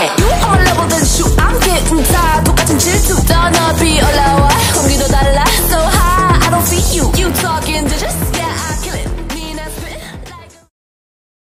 You are